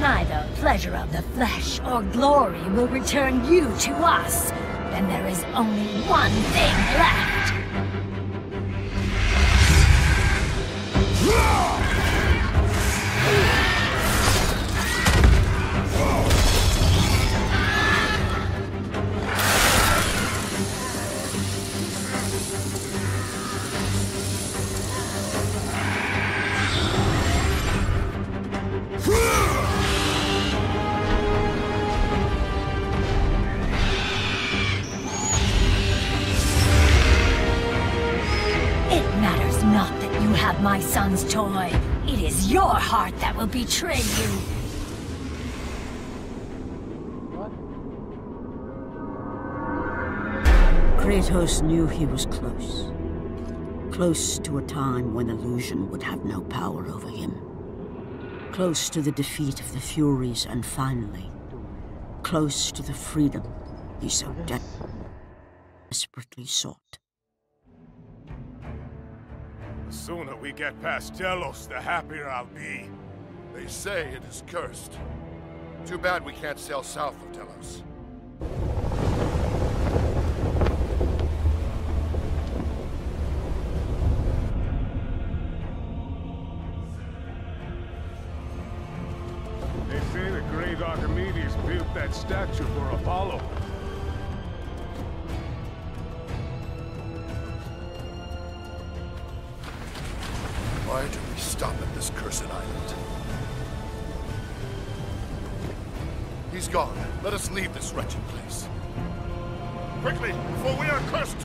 neither pleasure of the flesh or glory will return you to us, then there is only one thing left. My son's toy. It is your heart that will betray you. What Kratos knew he was close. Close to a time when illusion would have no power over him. Close to the defeat of the Furies, and finally, close to the freedom he so de- desperately sought. The sooner we get past Delos, the happier I'll be. They say it is cursed. Too bad we can't sail south of Delos. They say the great Archimedes built that statue for Apollo. Why do we stop at this cursed island? He's gone. Let us leave this wretched place. Quickly, before we are cursed!